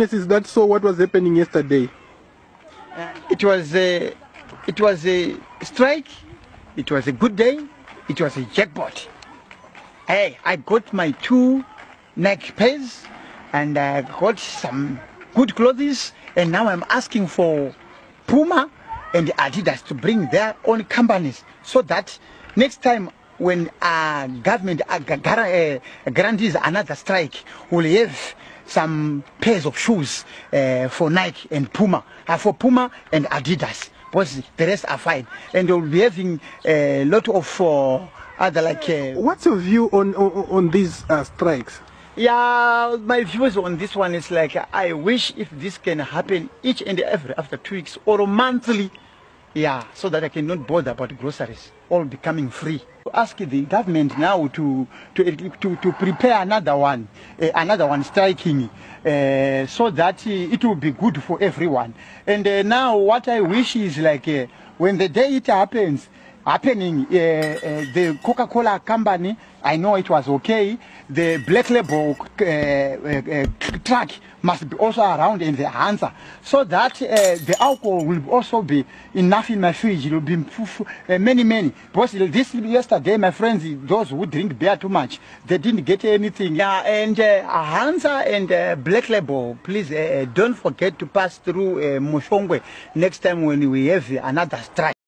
witnesses that saw what was happening yesterday. It was a, it was a strike. It was a good day. It was a jackpot. Hey, I got my two neck pairs and I got some good clothes and now I'm asking for Puma and Adidas to bring their own companies so that next time when a government uh, uh, guarantees another strike, we'll have some pairs of shoes uh, for Nike and Puma, uh, for Puma and Adidas. Because the rest are fine, and we'll be having a lot of uh, other like. Uh, What's your view on on, on these uh, strikes? yeah, my views on this one is like I wish if this can happen each and every after two weeks or monthly. Yeah, so that I cannot bother about groceries, all becoming free. Ask the government now to to to, to prepare another one, uh, another one striking, uh, so that uh, it will be good for everyone. And now what I wish is like when the day it happens, happening, uh, the Coca-Cola company, I know it was okay. The Black Label uh, uh, truck must be also around in the answer, so that uh, the alcohol will also be enough in my fridge. It will be uh, many, many. Because this yesterday, my friends, those who drink beer too much, they didn't get anything. Yeah, and uh, Hansa and uh, Black Label, please don't forget to pass through uh, Mushongwe next time when we have another strike.